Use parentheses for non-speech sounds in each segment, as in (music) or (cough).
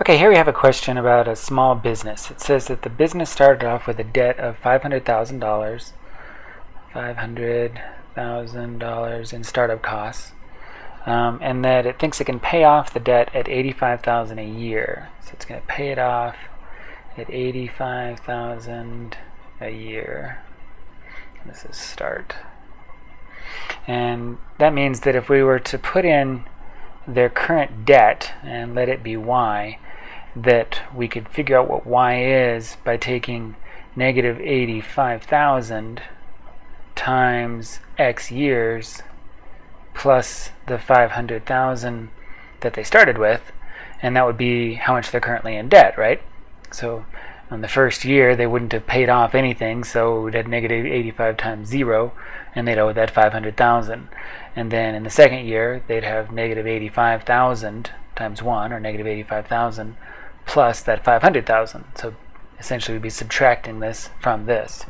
Okay, here we have a question about a small business. It says that the business started off with a debt of $500,000, $500,000 in startup costs, um, and that it thinks it can pay off the debt at $85,000 a year. So it's going to pay it off at $85,000 a year. This is start. And that means that if we were to put in their current debt and let it be y, that we could figure out what y is by taking negative 85,000 times x years plus the 500,000 that they started with, and that would be how much they're currently in debt, right? So in the first year they wouldn't have paid off anything, so we'd have negative 85 times 0, and they'd owe that 500,000. And then in the second year they'd have negative 85,000 times 1, or negative 85,000, plus that 500,000. So essentially we'd be subtracting this from this.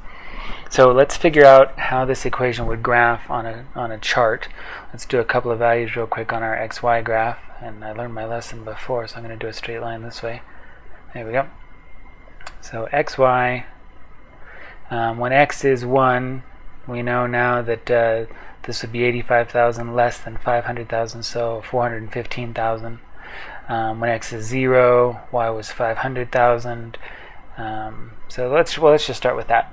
So let's figure out how this equation would graph on a, on a chart. Let's do a couple of values real quick on our xy graph. And I learned my lesson before, so I'm going to do a straight line this way. There we go. So xy, um, when x is 1, we know now that uh, this would be 85,000 less than 500,000, so 415,000. Um, when x is 0, y was 500,000. Um, so let's well let's just start with that.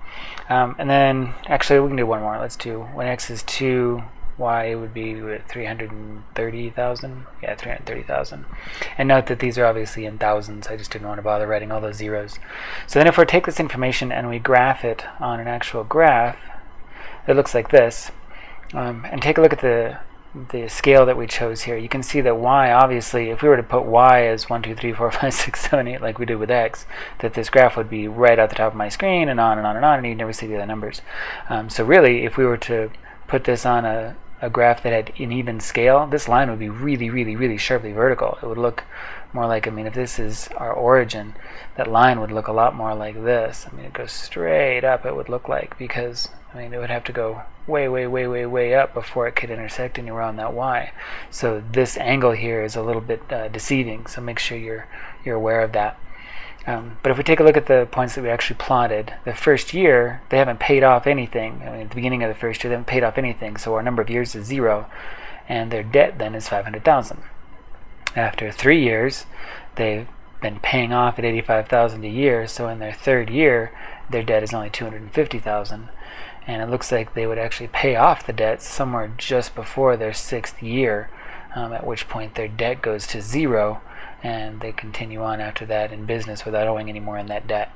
Um, and then actually we can do one more. Let's do when x is 2, y would be 330,000. Yeah, 330,000. And note that these are obviously in thousands. I just didn't want to bother writing all those zeros. So then if we take this information and we graph it on an actual graph, it looks like this. Um, and take a look at the the scale that we chose here, you can see that y, obviously, if we were to put y as 1, 2, 3, 4, (laughs) 5, 6, 7, 8, like we did with x, that this graph would be right at the top of my screen and on and on and on, and you'd never see the other numbers. Um, so really, if we were to put this on a, a graph that had an even scale, this line would be really, really, really sharply vertical. It would look more like, I mean, if this is our origin, that line would look a lot more like this. I mean, it goes straight up, it would look like, because, I mean, it would have to go way, way, way, way, way up before it could intersect anywhere on that y. So this angle here is a little bit uh, deceiving, so make sure you're, you're aware of that. Um, but if we take a look at the points that we actually plotted, the first year, they haven't paid off anything. I mean, at the beginning of the first year, they haven't paid off anything, so our number of years is zero, and their debt then is 500,000. After three years, they've been paying off at 85,000 a year, so in their third year, their debt is only 250,000 and it looks like they would actually pay off the debt somewhere just before their sixth year, um, at which point their debt goes to zero, and they continue on after that in business without owing any more in that debt.